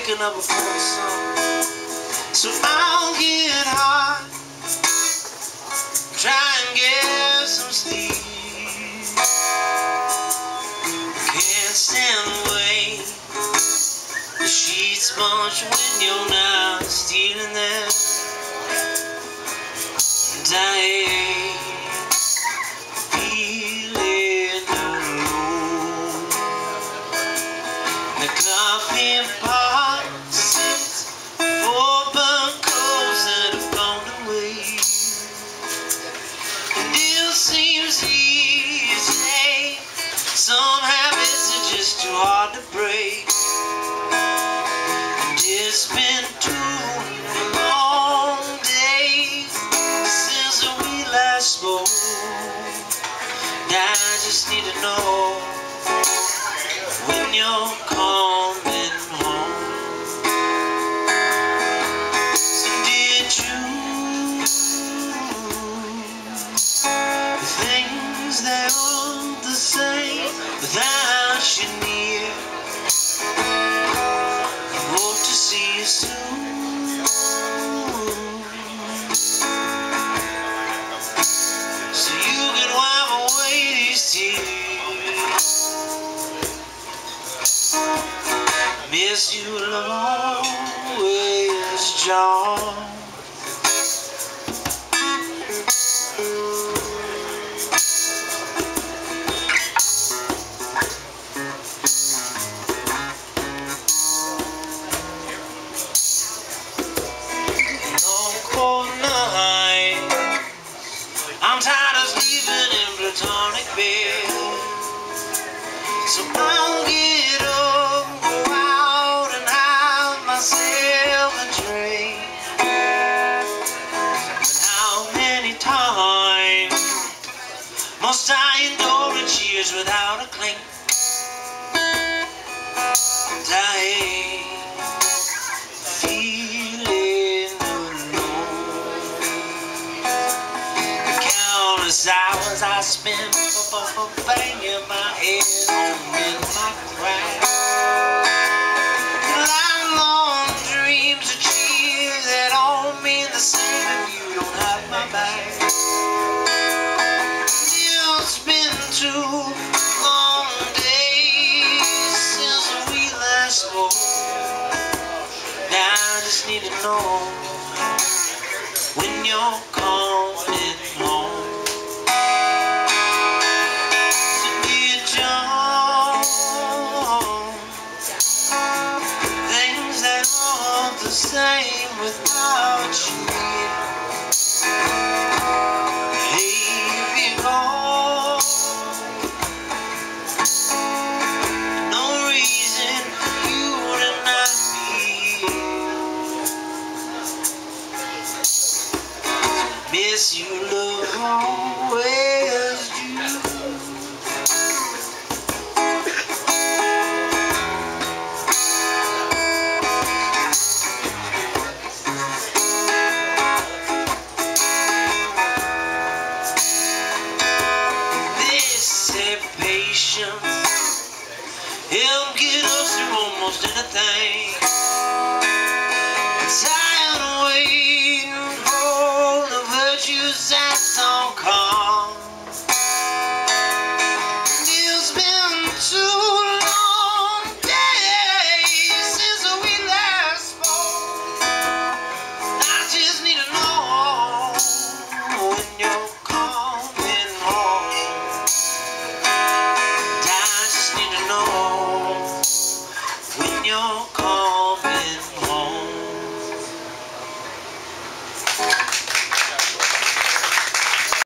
waking up before the sun. So I'll get high. Try and get some sleep. Can't stand the way the sheets bunch when you're not stealing them. And Some habits are just too hard to break. And it's been two long days since we last spoke. Now I just need to know when you're soon. I'm tired of sleeping in platonic bed. So I'll get up, go out and have myself a drink. But how many times must I endure the cheers without a clink? And hours I spend banging my head on my crack. Lifelong dreams cheers that all mean the same if you don't have my back. It's been two long days since we last spoke. Now I just need to know Miss you, love, always patience. It'll get us through almost anything. don't call.